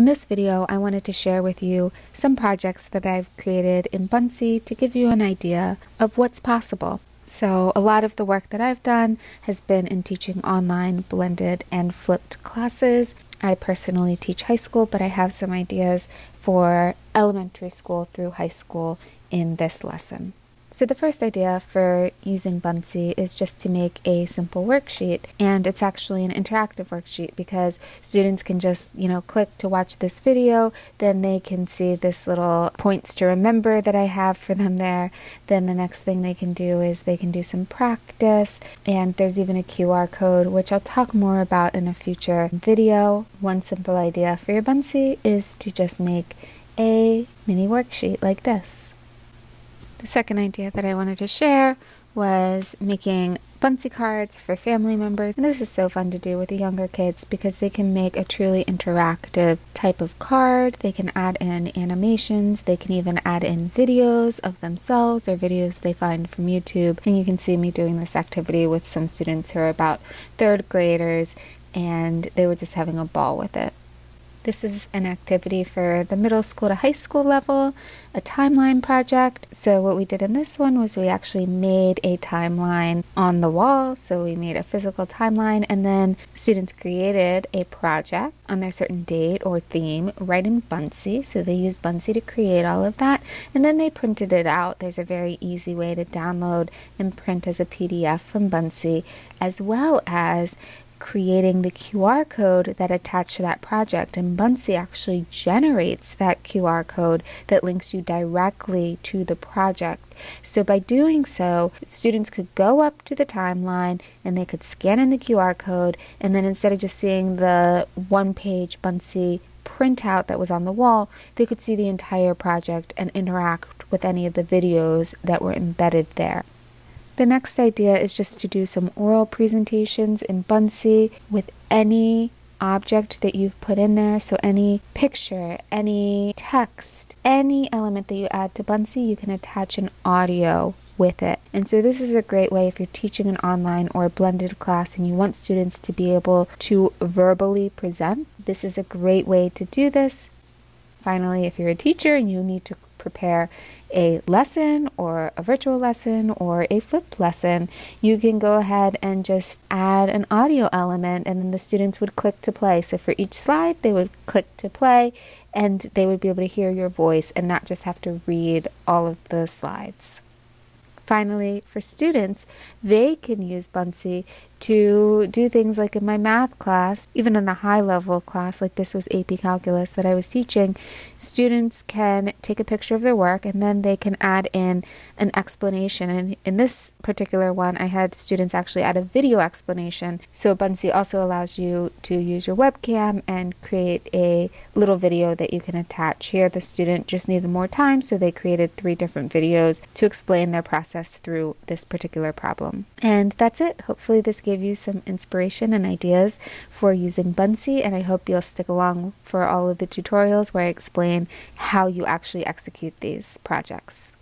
In this video, I wanted to share with you some projects that I've created in Buncee to give you an idea of what's possible. So, a lot of the work that I've done has been in teaching online, blended, and flipped classes. I personally teach high school, but I have some ideas for elementary school through high school in this lesson. So the first idea for using Buncee is just to make a simple worksheet and it's actually an interactive worksheet because students can just, you know, click to watch this video, then they can see this little points to remember that I have for them there. Then the next thing they can do is they can do some practice and there's even a QR code which I'll talk more about in a future video. One simple idea for your Buncee is to just make a mini worksheet like this. The second idea that I wanted to share was making Buncee cards for family members. And this is so fun to do with the younger kids because they can make a truly interactive type of card. They can add in animations. They can even add in videos of themselves or videos they find from YouTube. And you can see me doing this activity with some students who are about third graders and they were just having a ball with it. This is an activity for the middle school to high school level, a timeline project. So, what we did in this one was we actually made a timeline on the wall. So, we made a physical timeline, and then students created a project on their certain date or theme right in Buncee. So, they used Buncee to create all of that, and then they printed it out. There's a very easy way to download and print as a PDF from Buncee, as well as creating the QR code that attached to that project. And Buncee actually generates that QR code that links you directly to the project. So by doing so, students could go up to the timeline and they could scan in the QR code, and then instead of just seeing the one page Buncee printout that was on the wall, they could see the entire project and interact with any of the videos that were embedded there. The next idea is just to do some oral presentations in Buncee with any object that you've put in there. So, any picture, any text, any element that you add to Buncee, you can attach an audio with it. And so, this is a great way if you're teaching an online or a blended class and you want students to be able to verbally present. This is a great way to do this. Finally, if you're a teacher and you need to prepare a lesson or a virtual lesson or a flipped lesson, you can go ahead and just add an audio element and then the students would click to play. So for each slide, they would click to play and they would be able to hear your voice and not just have to read all of the slides. Finally, for students, they can use Buncee to do things like in my math class, even in a high level class, like this was AP Calculus that I was teaching, students can take a picture of their work and then they can add in an explanation. And in this particular one, I had students actually add a video explanation. So Buncee also allows you to use your webcam and create a little video that you can attach. Here, the student just needed more time, so they created three different videos to explain their process through this particular problem. And that's it. Hopefully, this gave you some inspiration and ideas for using Buncee, and I hope you'll stick along for all of the tutorials where I explain how you actually execute these projects.